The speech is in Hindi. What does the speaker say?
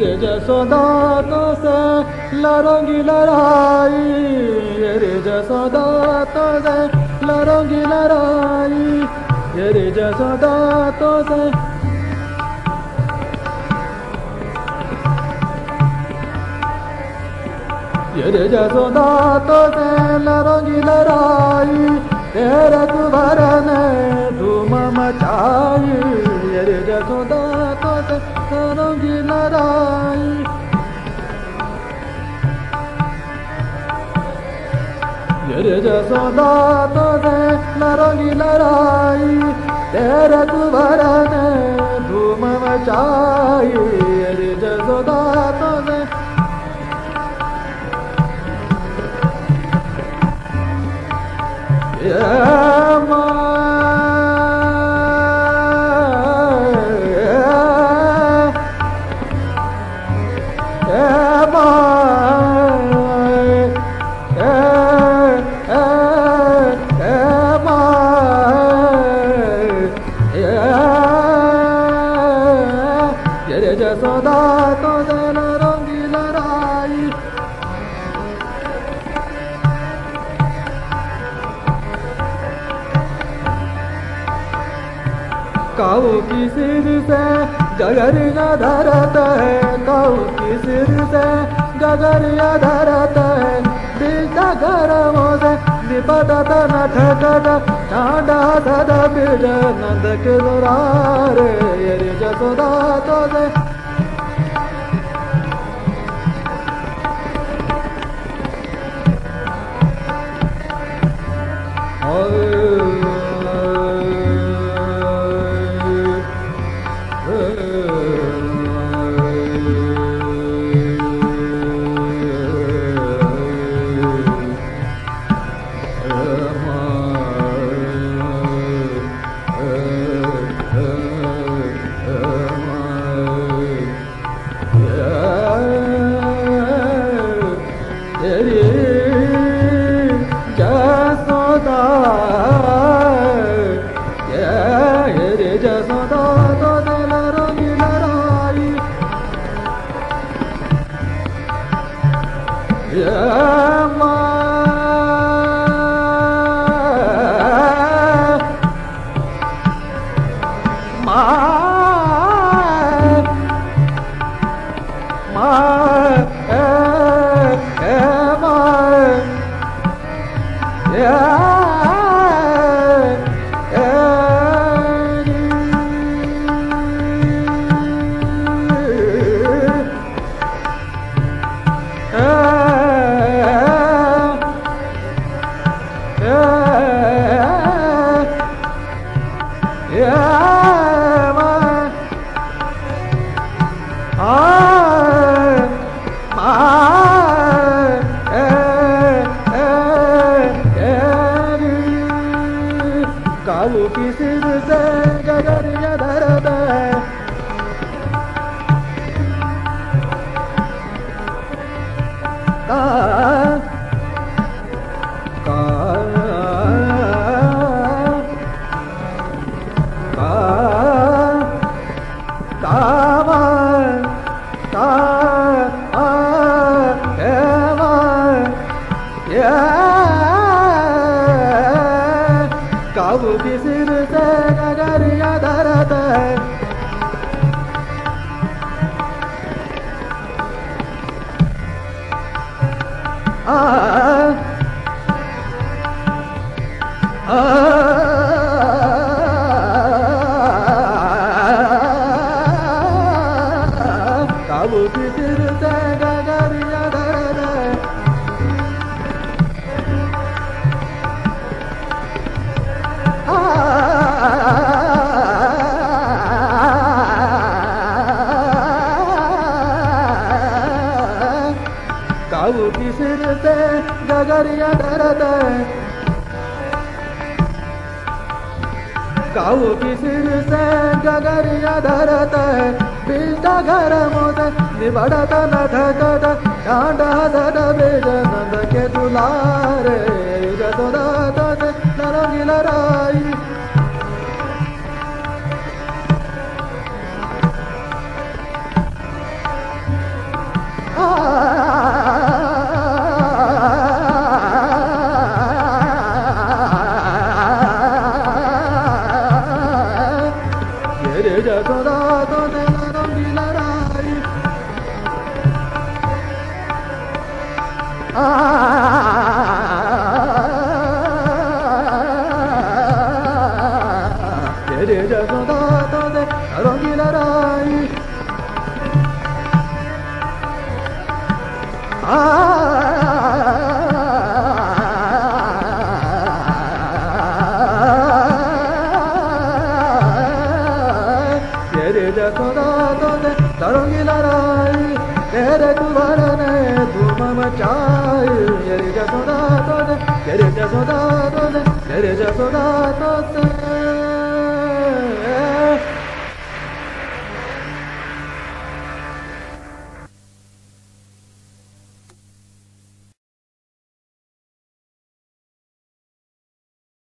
रे जसो लीलरासोदी लरासो दोसे ये जसो लराई रे रे कुबर ने धूम मचाई रे जसोदा तो से लरोंगी लड़ाई। रे जसोदा तो से लरोंगी लड़ाई, तेरे कुबर ने धूम मचाई। Yeah. काऊ की सिर से गगरिया धरत है, काऊ की सिर से गगरिया धरत है। बीजा गरमों से निपटत नठकत चांडा धद बीज नंद के दुरार, ये जसोदा तो से रे जसोदा की सिर से गगरिया धरत है। ah Ah! Ah गगरिया डरत काऊ की सिर से गगरिया धरत है। घर मोद निबड़त नठकत डांडा धर बेज नंद के दुलारे tere ja soda tot